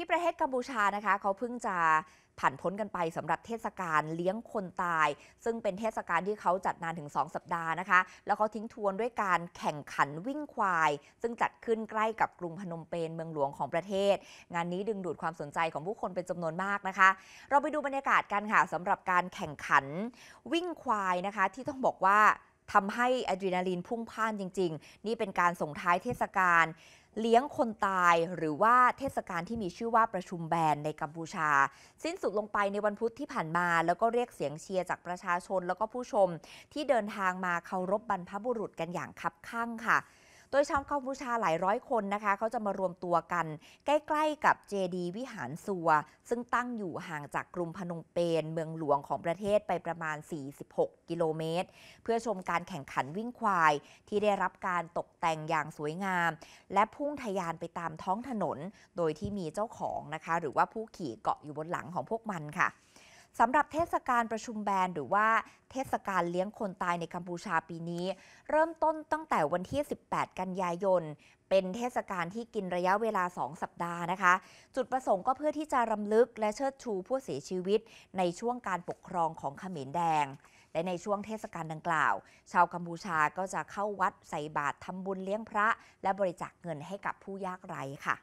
ที่ประเทศกัมพูชานะคะเขาเพิ่งจะผ่านพ้นกันไปสำหรับเทศกาลเลี้ยงคนตาย ซึ่งเป็นเทศกาลที่เขาจัดนานถึง 2 สัปดาห์นะคะ แล้วเขาทิ้งทวนด้วยการแข่งขันวิ่งควาย ซึ่งจัดขึ้นใกล้กับกรุงพนมเปญเมืองหลวงของประเทศ งานนี้ดึงดูดความสนใจของผู้คนเป็นจำนวนมากนะคะ เราไปดูบรรยากาศกันค่ะสำหรับการแข่งขันวิ่งควายนะคะ ที่ต้องบอกว่า ทำให้อะดรีนาลีนพุ่งพ่านจริง ๆ นี่เป็นการส่งท้ายเทศกาลเลี้ยงคนตายหรือว่าเทศกาลที่มีชื่อว่าประชุมแบนในกัมพูชา สิ้นสุดลงไปในวันพุธที่ผ่านมา แล้วก็เรียกเสียงเชียร์จากประชาชนแล้วก็ผู้ชม ที่เดินทางมาเคารพบรรพบุรุษกันอย่างคับข้างค่ะ โดยชาวกัมพูชาหลายร้อยคนนะคะเขาจะมารวมตัวกัน ใกล้ๆกับเจดีวิหารซัว ซึ่งตั้งอยู่ห่างจากกรุงพนมเปญเมืองหลวงของประเทศไปประมาณ 46 กิโลเมตร เพื่อชมการแข่งขันวิ่งควายที่ได้รับการตกแต่งอย่างสวยงาม และพุ่งทะยานไปตามท้องถนน โดยที่มีเจ้าของนะคะ หรือว่าผู้ขี่เกาะอยู่บนหลังของพวกมันค่ะ สำหรับเทศกาลประชุมแบนหรือว่าเทศกาลเลี้ยงคนตายในกัมพูชาปีนี้ เริ่มต้นตั้งแต่วันที่ 18 กันยายน เป็นเทศกาลที่กินระยะเวลา 2 สัปดาห์นะคะ จุดประสงค์ก็เพื่อที่จะรำลึกและเชิดชูผู้เสียชีวิต ในช่วงการปกครองของเขมรแดง และในช่วงเทศกาลดังกล่าว ชาวกัมพูชาก็จะเข้าวัดใส่บาตรทำบุญเลี้ยงพระ และบริจาคเงินให้กับผู้ยากไร้ค่ะ